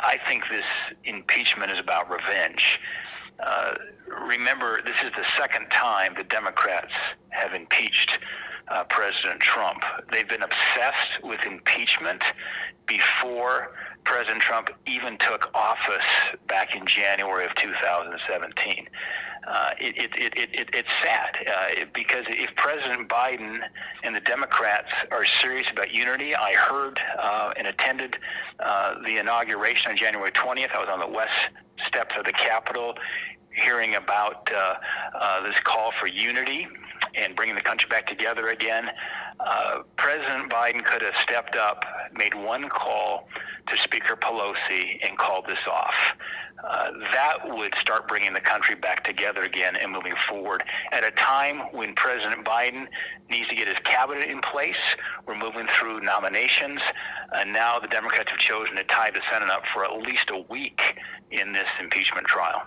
I think this impeachment is about revenge. Uh, remember, this is the second time the Democrats have impeached uh, President Trump. They've been obsessed with impeachment before President Trump even took office back in January of 2017. Uh, it, it, it, it, it's sad uh, because if President Biden and the Democrats are serious about unity, I heard uh, and attended uh, the inauguration on January 20th. I was on the west steps of the Capitol hearing about uh, uh, this call for unity and bringing the country back together again. President Biden could have stepped up, made one call to Speaker Pelosi, and called this off. Uh, that would start bringing the country back together again and moving forward at a time when President Biden needs to get his cabinet in place. We're moving through nominations, and now the Democrats have chosen to tie the Senate up for at least a week in this impeachment trial.